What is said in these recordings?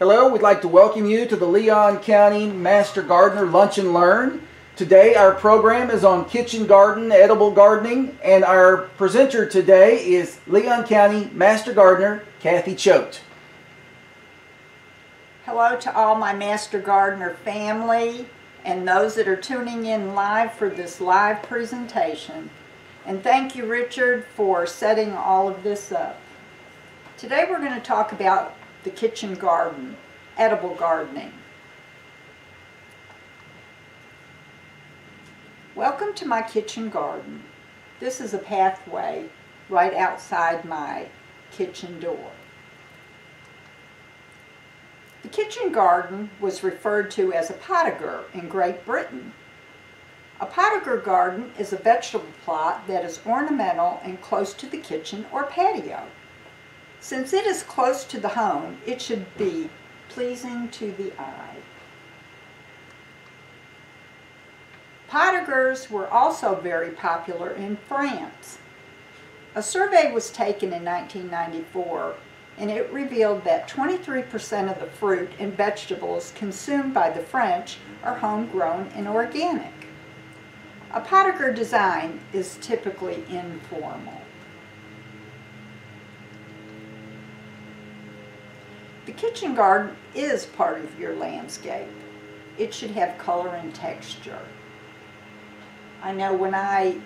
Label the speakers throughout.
Speaker 1: Hello, we'd like to welcome you to the Leon County Master Gardener Lunch and Learn. Today our program is on kitchen garden, edible gardening, and our presenter today is Leon County Master Gardener Kathy Choate.
Speaker 2: Hello to all my Master Gardener family and those that are tuning in live for this live presentation. And thank you, Richard, for setting all of this up. Today we're going to talk about the kitchen garden, edible gardening. Welcome to my kitchen garden. This is a pathway right outside my kitchen door. The kitchen garden was referred to as a potager in Great Britain. A potager garden is a vegetable plot that is ornamental and close to the kitchen or patio. Since it is close to the home, it should be pleasing to the eye. Potagers were also very popular in France. A survey was taken in 1994 and it revealed that 23% of the fruit and vegetables consumed by the French are homegrown and organic. A potager design is typically informal. The kitchen garden is part of your landscape. It should have color and texture. I know when I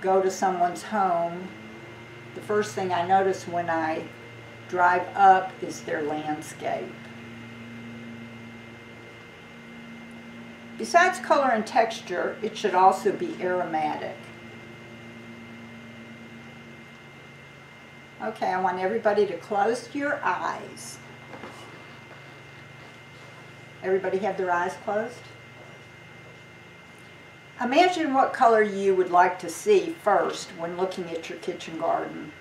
Speaker 2: go to someone's home, the first thing I notice when I drive up is their landscape. Besides color and texture, it should also be aromatic. Okay, I want everybody to close your eyes. Everybody have their eyes closed? Imagine what color you would like to see first when looking at your kitchen garden.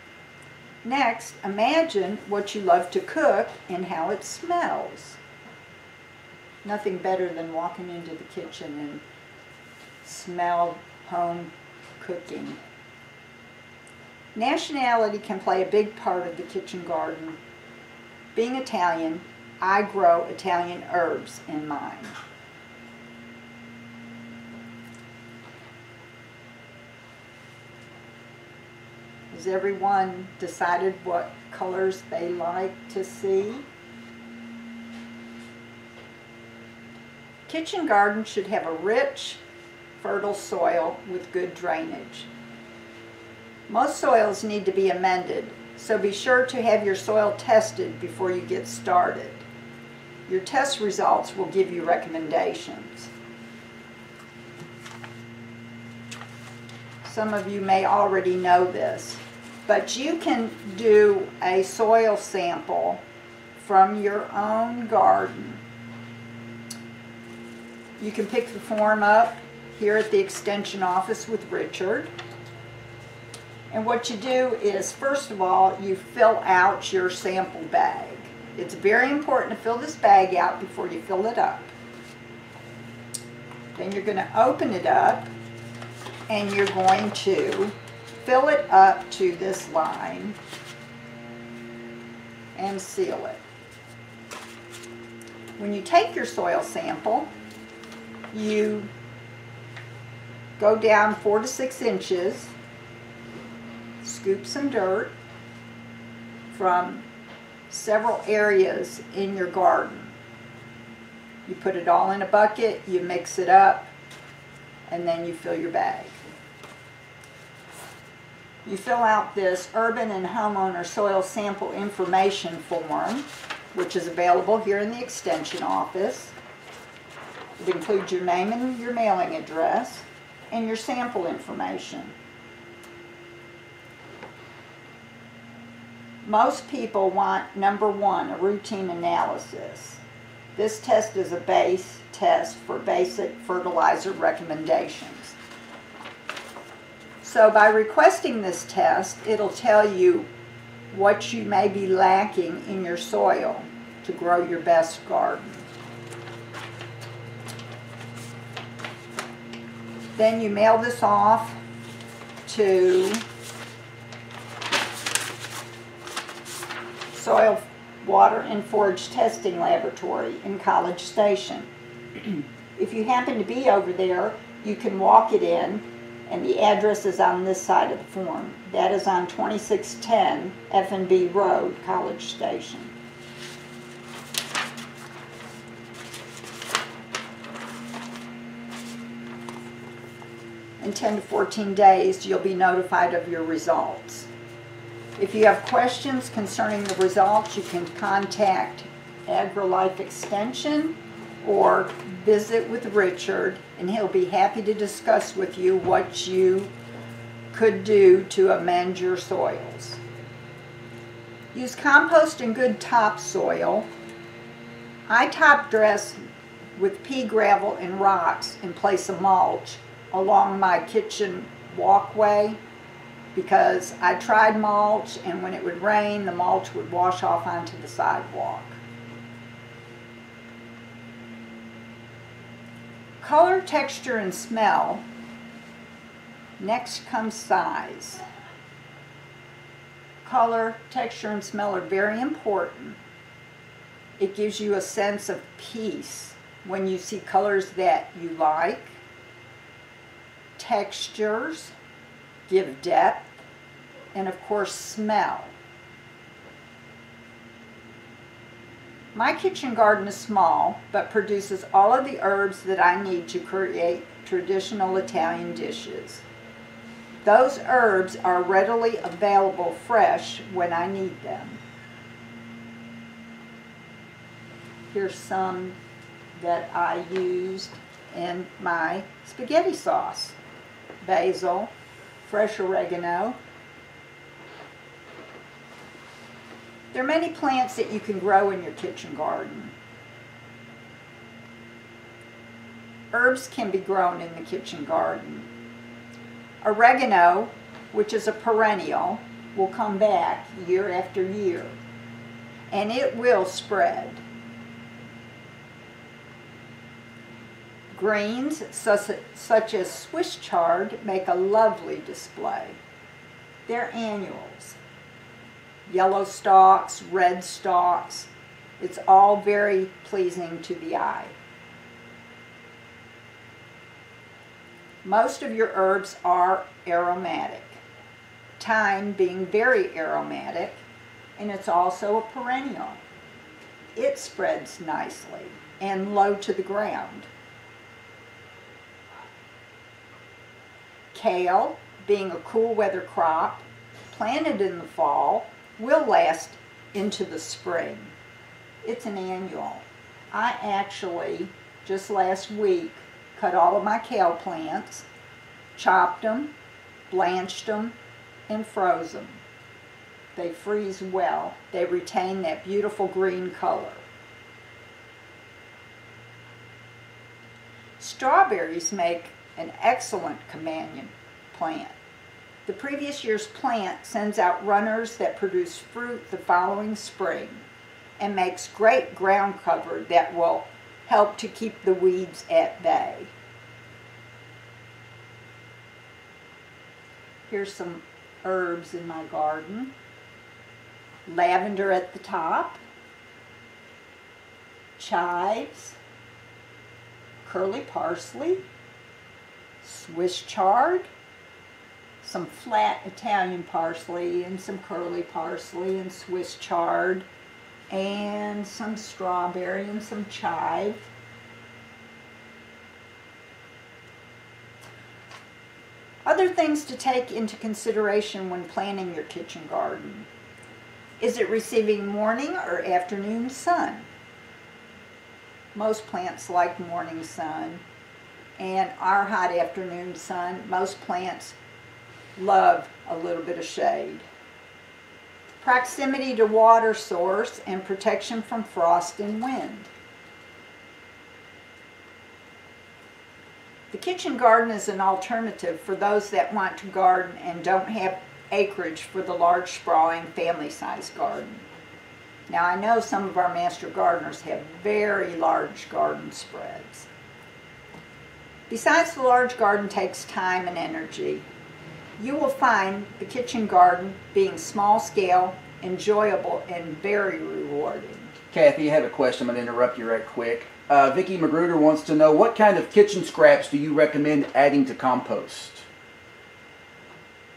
Speaker 2: Next, imagine what you love to cook and how it smells. Nothing better than walking into the kitchen and smell home cooking. Nationality can play a big part of the kitchen garden. Being Italian, I grow Italian herbs in mine. Has everyone decided what colors they like to see? Kitchen garden should have a rich, fertile soil with good drainage. Most soils need to be amended, so be sure to have your soil tested before you get started. Your test results will give you recommendations. Some of you may already know this, but you can do a soil sample from your own garden. You can pick the form up here at the extension office with Richard. And what you do is, first of all, you fill out your sample bag. It's very important to fill this bag out before you fill it up. Then you're going to open it up and you're going to fill it up to this line and seal it. When you take your soil sample, you go down four to six inches scoop some dirt from several areas in your garden. You put it all in a bucket, you mix it up, and then you fill your bag. You fill out this urban and homeowner soil sample information form, which is available here in the extension office. It includes your name and your mailing address and your sample information. Most people want, number one, a routine analysis. This test is a base test for basic fertilizer recommendations. So by requesting this test, it'll tell you what you may be lacking in your soil to grow your best garden. Then you mail this off to Soil Water and Forage Testing Laboratory in College Station. if you happen to be over there, you can walk it in, and the address is on this side of the form. That is on 2610 F&B Road, College Station. In 10 to 14 days, you'll be notified of your results. If you have questions concerning the results, you can contact AgriLife Extension or visit with Richard and he'll be happy to discuss with you what you could do to amend your soils. Use compost and good topsoil. I top dress with pea gravel and rocks in place of mulch along my kitchen walkway because I tried mulch and when it would rain the mulch would wash off onto the sidewalk. Color, texture, and smell. Next comes size. Color, texture, and smell are very important. It gives you a sense of peace when you see colors that you like. Textures give depth, and of course smell. My kitchen garden is small, but produces all of the herbs that I need to create traditional Italian dishes. Those herbs are readily available fresh when I need them. Here's some that I used in my spaghetti sauce. Basil, fresh oregano, There are many plants that you can grow in your kitchen garden. Herbs can be grown in the kitchen garden. Oregano, which is a perennial, will come back year after year and it will spread. Greens such as Swiss chard make a lovely display. They're annuals yellow stalks, red stalks. It's all very pleasing to the eye. Most of your herbs are aromatic. Thyme being very aromatic, and it's also a perennial. It spreads nicely and low to the ground. Kale, being a cool weather crop, planted in the fall, will last into the spring. It's an annual. I actually, just last week, cut all of my kale plants, chopped them, blanched them, and froze them. They freeze well. They retain that beautiful green color. Strawberries make an excellent companion plant. The previous year's plant sends out runners that produce fruit the following spring and makes great ground cover that will help to keep the weeds at bay. Here's some herbs in my garden. Lavender at the top, chives, curly parsley, Swiss chard, some flat Italian parsley and some curly parsley and Swiss chard and some strawberry and some chive. Other things to take into consideration when planning your kitchen garden. Is it receiving morning or afternoon sun? Most plants like morning sun and our hot afternoon sun. Most plants love a little bit of shade. Proximity to water source and protection from frost and wind. The kitchen garden is an alternative for those that want to garden and don't have acreage for the large sprawling family-sized garden. Now I know some of our master gardeners have very large garden spreads. Besides the large garden takes time and energy, you will find the kitchen garden being small scale enjoyable, and very rewarding.
Speaker 1: Kathy, I have a question. I'm going to interrupt you right quick. Uh, Vicki Magruder wants to know what kind of kitchen scraps do you recommend adding to compost?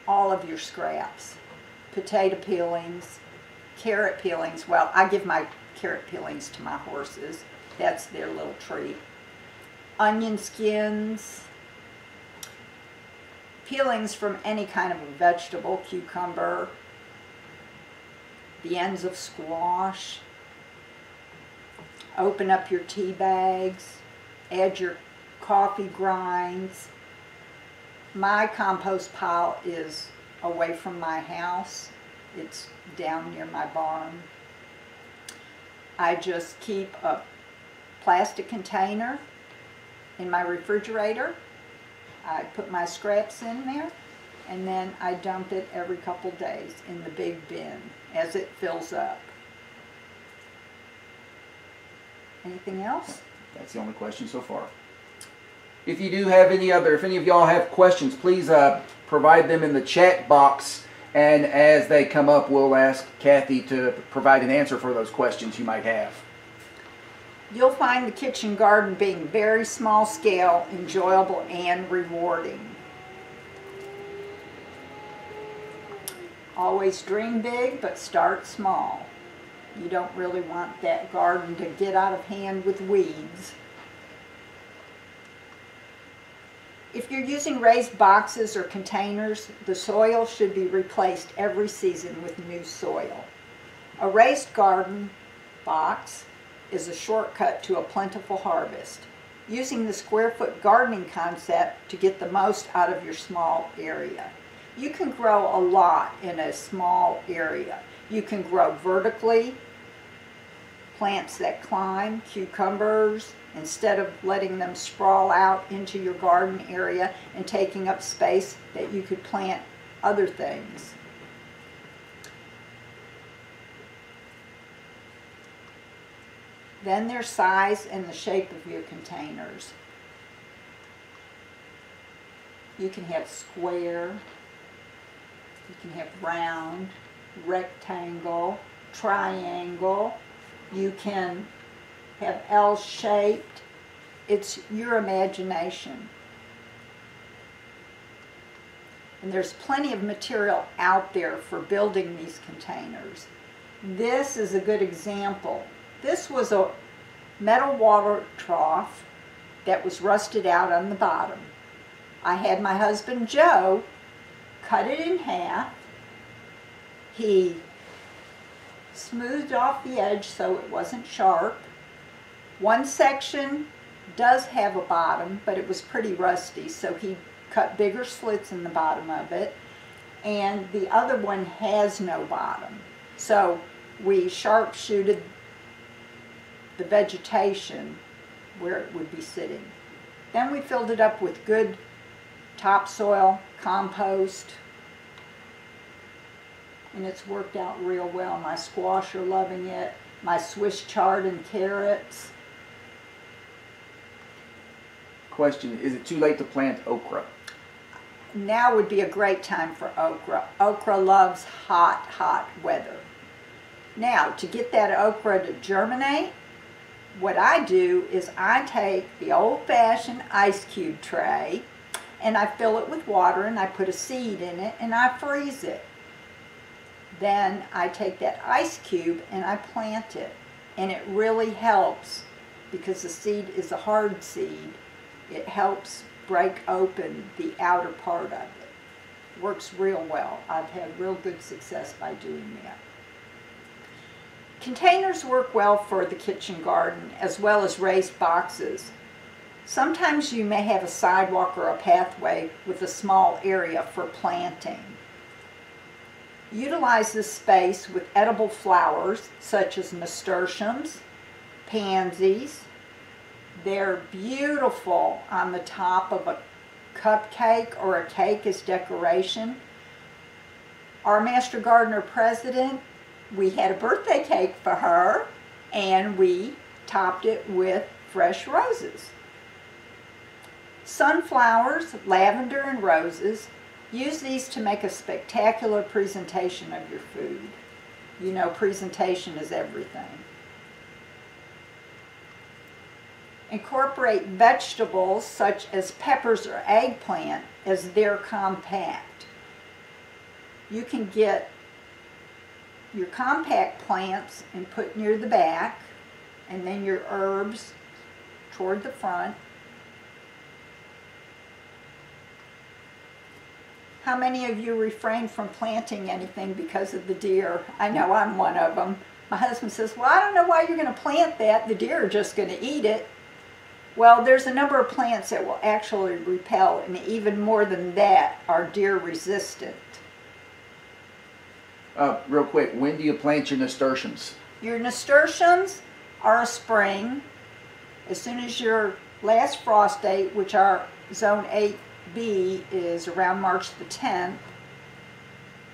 Speaker 2: All of your scraps, potato peelings, carrot peelings. Well, I give my carrot peelings to my horses. That's their little treat. Onion skins, peelings from any kind of vegetable, cucumber, the ends of squash. Open up your tea bags, add your coffee grinds. My compost pile is away from my house. It's down near my barn. I just keep a plastic container in my refrigerator. I put my scraps in there and then I dump it every couple days in the big bin as it fills up. Anything else?
Speaker 1: That's the only question so far. If you do have any other, if any of y'all have questions, please uh, provide them in the chat box. And as they come up, we'll ask Kathy to provide an answer for those questions you might have.
Speaker 2: You'll find the kitchen garden being very small scale, enjoyable, and rewarding. Always dream big, but start small. You don't really want that garden to get out of hand with weeds. If you're using raised boxes or containers, the soil should be replaced every season with new soil. A raised garden box is a shortcut to a plentiful harvest, using the square foot gardening concept to get the most out of your small area. You can grow a lot in a small area. You can grow vertically, plants that climb, cucumbers, instead of letting them sprawl out into your garden area and taking up space that you could plant other things. Then their size and the shape of your containers. You can have square, you can have round, rectangle, triangle. You can have L-shaped. It's your imagination. And there's plenty of material out there for building these containers. This is a good example. This was a metal water trough that was rusted out on the bottom. I had my husband Joe cut it in half. He smoothed off the edge so it wasn't sharp. One section does have a bottom, but it was pretty rusty, so he cut bigger slits in the bottom of it. And the other one has no bottom. So we sharpshooted the vegetation where it would be sitting. Then we filled it up with good topsoil, compost, and it's worked out real well. My squash are loving it. My Swiss chard and carrots.
Speaker 1: Question, is it too late to plant okra?
Speaker 2: Now would be a great time for okra. Okra loves hot, hot weather. Now, to get that okra to germinate, what I do is I take the old-fashioned ice cube tray and I fill it with water and I put a seed in it and I freeze it. Then I take that ice cube and I plant it. And it really helps because the seed is a hard seed. It helps break open the outer part of it. Works real well. I've had real good success by doing that. Containers work well for the kitchen garden as well as raised boxes. Sometimes you may have a sidewalk or a pathway with a small area for planting. Utilize this space with edible flowers such as nasturtiums, pansies. They're beautiful on the top of a cupcake or a cake as decoration. Our Master Gardener President, we had a birthday cake for her and we topped it with fresh roses. Sunflowers, lavender, and roses Use these to make a spectacular presentation of your food. You know, presentation is everything. Incorporate vegetables such as peppers or eggplant as they're compact. You can get your compact plants and put near the back, and then your herbs toward the front. How many of you refrain from planting anything because of the deer? I know I'm one of them. My husband says, Well, I don't know why you're going to plant that. The deer are just going to eat it. Well, there's a number of plants that will actually repel, and even more than that, are deer resistant.
Speaker 1: Uh, real quick, when do you plant your nasturtiums?
Speaker 2: Your nasturtiums are a spring. As soon as your last frost date, which our zone 8B is around March the 10th,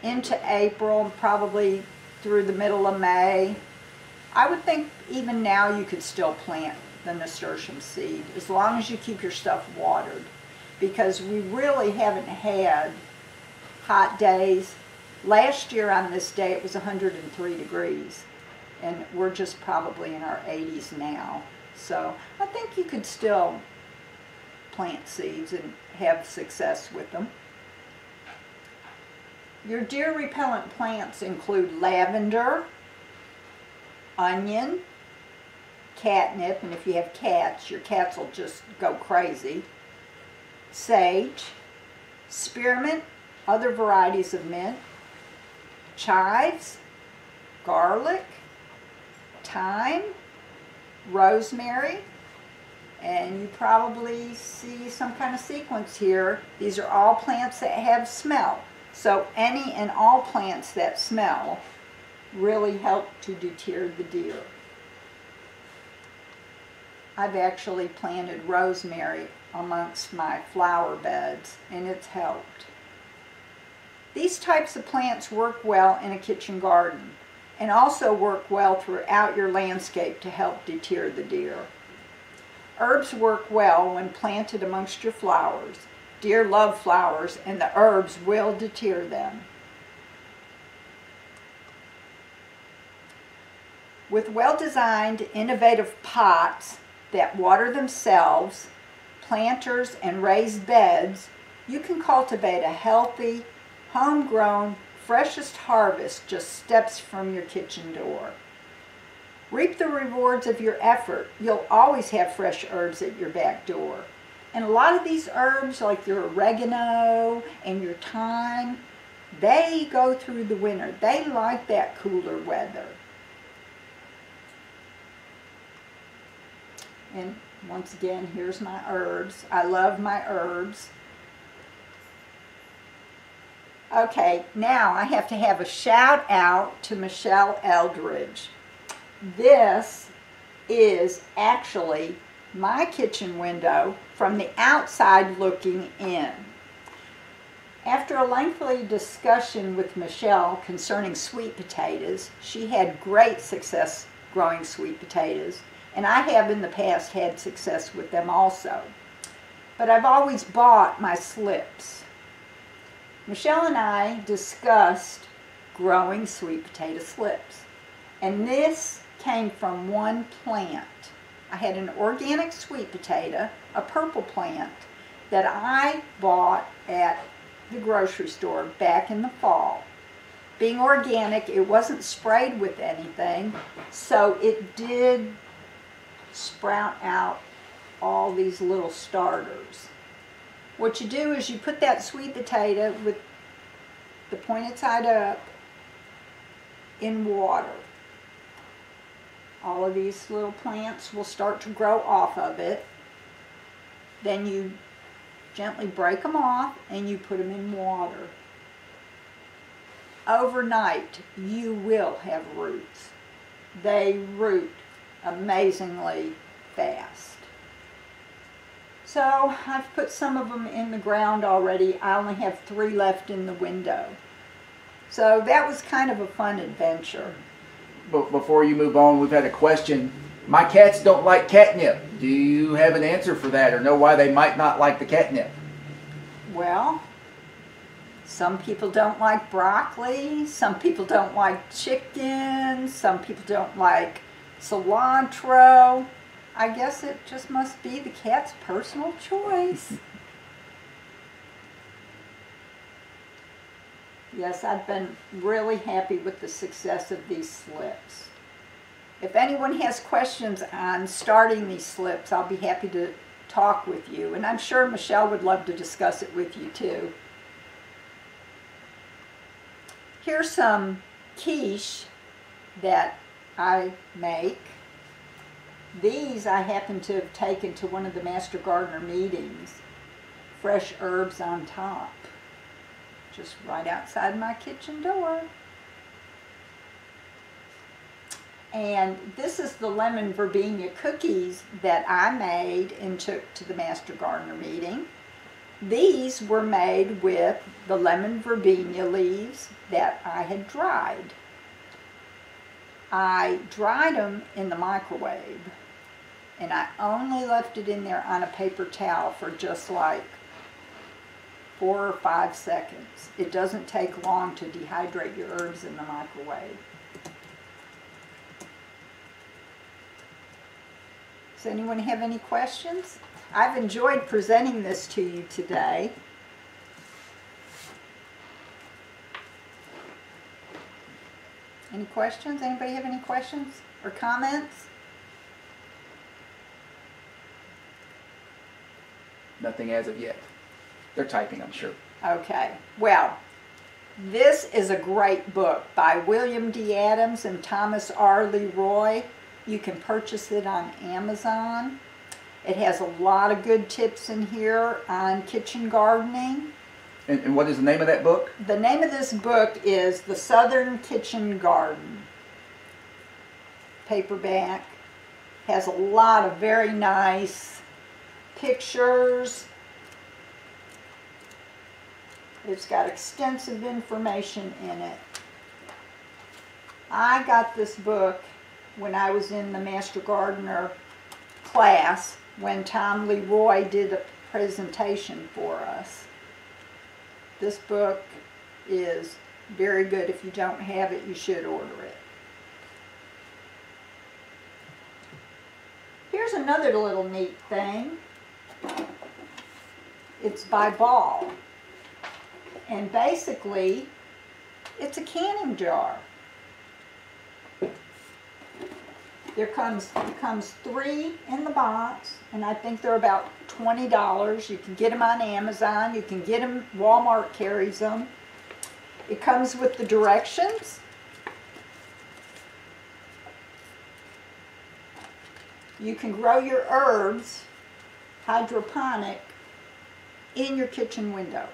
Speaker 2: into April, probably through the middle of May. I would think even now you could still plant the nasturtium seed as long as you keep your stuff watered because we really haven't had hot days. Last year on this day it was 103 degrees and we're just probably in our 80s now. So I think you could still plant seeds and have success with them. Your deer repellent plants include lavender, onion, catnip, and if you have cats, your cats will just go crazy, sage, spearmint, other varieties of mint, chives, garlic, thyme, rosemary, and you probably see some kind of sequence here. These are all plants that have smell. So any and all plants that smell really help to deter the deer. I've actually planted rosemary amongst my flower beds and it's helped. These types of plants work well in a kitchen garden and also work well throughout your landscape to help deter the deer. Herbs work well when planted amongst your flowers. Deer love flowers and the herbs will deter them. With well-designed, innovative pots that water themselves, planters, and raised beds, you can cultivate a healthy, homegrown, freshest harvest just steps from your kitchen door. Reap the rewards of your effort. You'll always have fresh herbs at your back door. And a lot of these herbs, like your oregano and your thyme, they go through the winter. They like that cooler weather. And once again, here's my herbs. I love my herbs. Okay, now I have to have a shout out to Michelle Eldridge. This is actually my kitchen window from the outside looking in. After a lengthy discussion with Michelle concerning sweet potatoes, she had great success growing sweet potatoes and I have in the past had success with them also. But I've always bought my slips. Michelle and I discussed growing sweet potato slips. And this came from one plant. I had an organic sweet potato, a purple plant, that I bought at the grocery store back in the fall. Being organic, it wasn't sprayed with anything, so it did sprout out all these little starters. What you do is you put that sweet potato with the pointed side up in water. All of these little plants will start to grow off of it. Then you gently break them off and you put them in water. Overnight, you will have roots. They root amazingly fast. So I've put some of them in the ground already. I only have three left in the window. So that was kind of a fun adventure.
Speaker 1: But before you move on, we've had a question. My cats don't like catnip. Do you have an answer for that or know why they might not like the catnip?
Speaker 2: Well, Some people don't like broccoli. Some people don't like chicken. Some people don't like cilantro. I guess it just must be the cat's personal choice. yes, I've been really happy with the success of these slips. If anyone has questions on starting these slips, I'll be happy to talk with you. And I'm sure Michelle would love to discuss it with you too. Here's some quiche that I make. These I happen to have taken to one of the Master Gardener meetings. Fresh herbs on top. Just right outside my kitchen door. And this is the lemon verbena cookies that I made and took to the Master Gardener meeting. These were made with the lemon verbena leaves that I had dried. I dried them in the microwave and I only left it in there on a paper towel for just like four or five seconds. It doesn't take long to dehydrate your herbs in the microwave. Does anyone have any questions? I've enjoyed presenting this to you today. Any questions? Anybody have any questions or comments?
Speaker 1: Nothing as of yet. They're typing, I'm sure.
Speaker 2: Okay. Well, this is a great book by William D. Adams and Thomas R. Leroy. You can purchase it on Amazon. It has a lot of good tips in here on kitchen gardening.
Speaker 1: And, and what is the name of that book?
Speaker 2: The name of this book is The Southern Kitchen Garden. Paperback. Has a lot of very nice pictures. It's got extensive information in it. I got this book when I was in the Master Gardener class when Tom Leroy did a presentation for us. This book is very good. If you don't have it, you should order it. Here's another little neat thing. It's by Ball. And basically, it's a canning jar. There comes, comes three in the box, and I think they're about $20. You can get them on Amazon. You can get them, Walmart carries them. It comes with the directions. You can grow your herbs hydroponic in your kitchen window.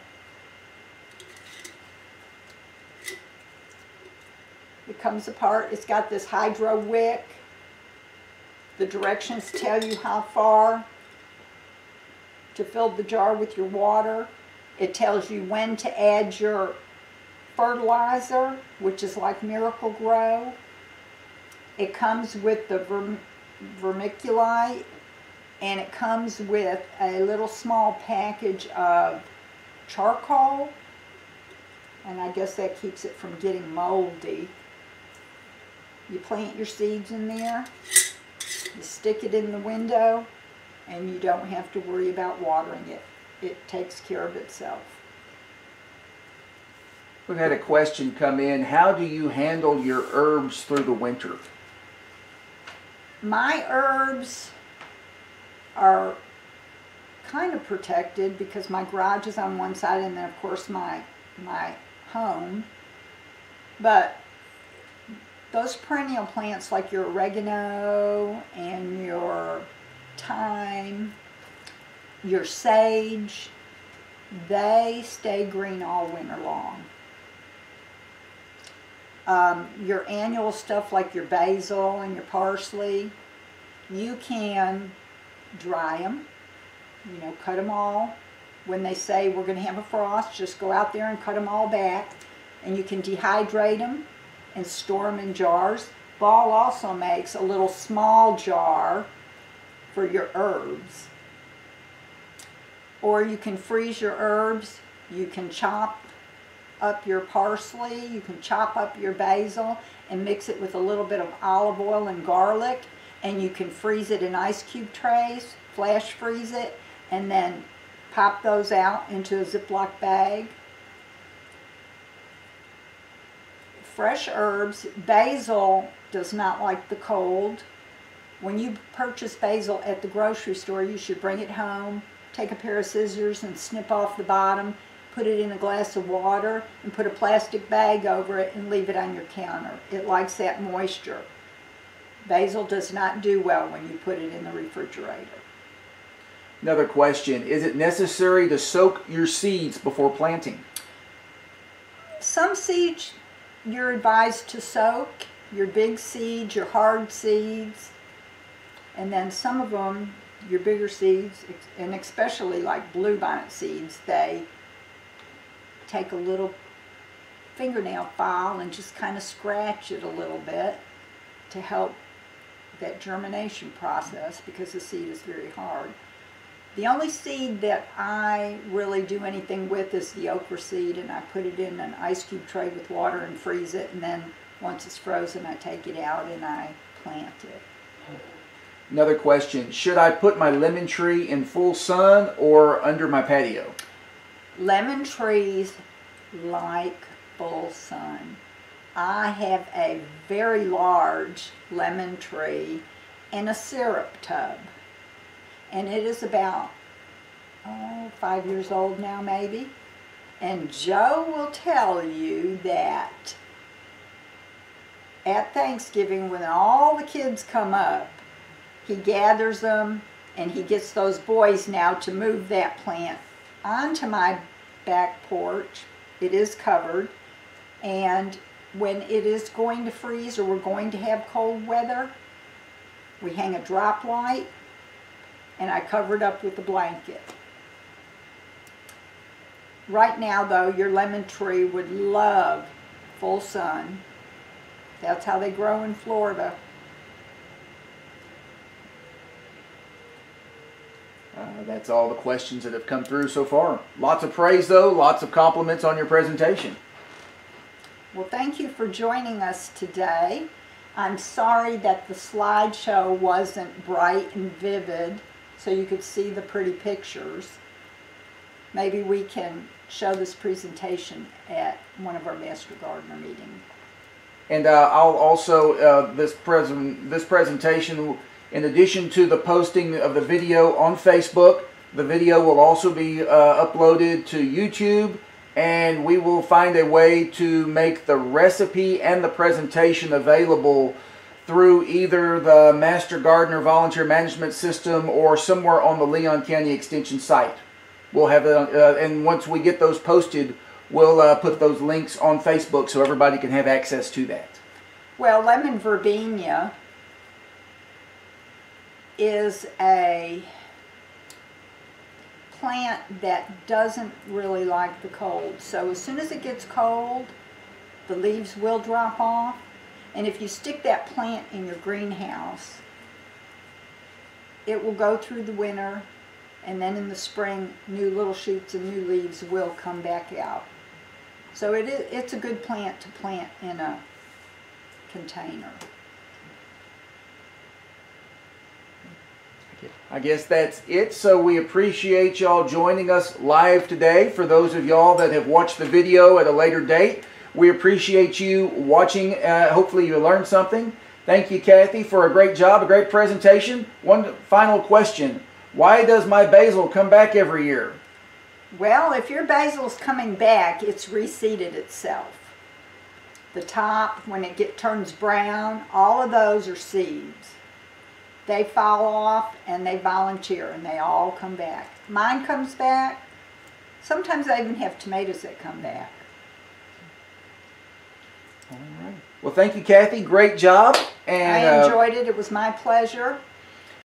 Speaker 2: It comes apart. It's got this hydro wick. The directions tell you how far to fill the jar with your water. It tells you when to add your fertilizer, which is like Miracle-Gro. It comes with the verm vermiculite, and it comes with a little small package of charcoal, and I guess that keeps it from getting moldy. You plant your seeds in there. You stick it in the window and you don't have to worry about watering it. It takes care of itself.
Speaker 1: We've had a question come in. How do you handle your herbs through the winter?
Speaker 2: My herbs are kind of protected because my garage is on one side and then of course my my home. But those perennial plants like your oregano and your thyme, your sage, they stay green all winter long. Um, your annual stuff like your basil and your parsley, you can dry them, you know, cut them all. When they say we're going to have a frost, just go out there and cut them all back. And you can dehydrate them and store them in jars. Ball also makes a little small jar for your herbs. Or you can freeze your herbs. You can chop up your parsley, you can chop up your basil and mix it with a little bit of olive oil and garlic and you can freeze it in ice cube trays, flash freeze it, and then pop those out into a Ziploc bag. Fresh herbs, basil does not like the cold. When you purchase basil at the grocery store, you should bring it home, take a pair of scissors and snip off the bottom, put it in a glass of water, and put a plastic bag over it and leave it on your counter. It likes that moisture. Basil does not do well when you put it in the refrigerator.
Speaker 1: Another question Is it necessary to soak your seeds before planting?
Speaker 2: Some seeds you're advised to soak, your big seeds, your hard seeds, and then some of them, your bigger seeds, and especially like bluebonnet seeds, they take a little fingernail file and just kind of scratch it a little bit to help that germination process because the seed is very hard. The only seed that I really do anything with is the okra seed and I put it in an ice cube tray with water and freeze it and then once it's frozen I take it out and I plant it.
Speaker 1: Another question, should I put my lemon tree in full sun or under my patio?
Speaker 2: Lemon trees like full sun. I have a very large lemon tree in a syrup tub. And it is about oh, five years old now, maybe. And Joe will tell you that at Thanksgiving, when all the kids come up, he gathers them and he gets those boys now to move that plant onto my back porch. It is covered. And when it is going to freeze or we're going to have cold weather, we hang a drop light and I cover it up with a blanket. Right now though, your lemon tree would love full sun. That's how they grow in Florida.
Speaker 1: Uh, that's all the questions that have come through so far. Lots of praise though, lots of compliments on your presentation.
Speaker 2: Well, thank you for joining us today. I'm sorry that the slideshow wasn't bright and vivid so you could see the pretty pictures. Maybe we can show this presentation at one of our Master Gardener meetings.
Speaker 1: And uh, I'll also, uh, this, present, this presentation, in addition to the posting of the video on Facebook, the video will also be uh, uploaded to YouTube and we will find a way to make the recipe and the presentation available through either the Master Gardener Volunteer Management System or somewhere on the Leon County Extension site. We'll have it, uh, and once we get those posted, we'll uh, put those links on Facebook so everybody can have access to that.
Speaker 2: Well, lemon verbena is a plant that doesn't really like the cold. So as soon as it gets cold, the leaves will drop off. And if you stick that plant in your greenhouse, it will go through the winter and then in the spring new little shoots and new leaves will come back out. So it is, it's a good plant to plant in a container.
Speaker 1: I guess that's it. So we appreciate y'all joining us live today. For those of y'all that have watched the video at a later date, we appreciate you watching. Uh, hopefully you learned something. Thank you, Kathy, for a great job, a great presentation. One final question. Why does my basil come back every year?
Speaker 2: Well, if your basil's coming back, it's reseeded itself. The top, when it get, turns brown, all of those are seeds they fall off and they volunteer and they all come back. Mine comes back. Sometimes I even have tomatoes that come back.
Speaker 1: All right. Well, thank you, Kathy. Great job.
Speaker 2: And I uh, enjoyed uh, it. It was my pleasure.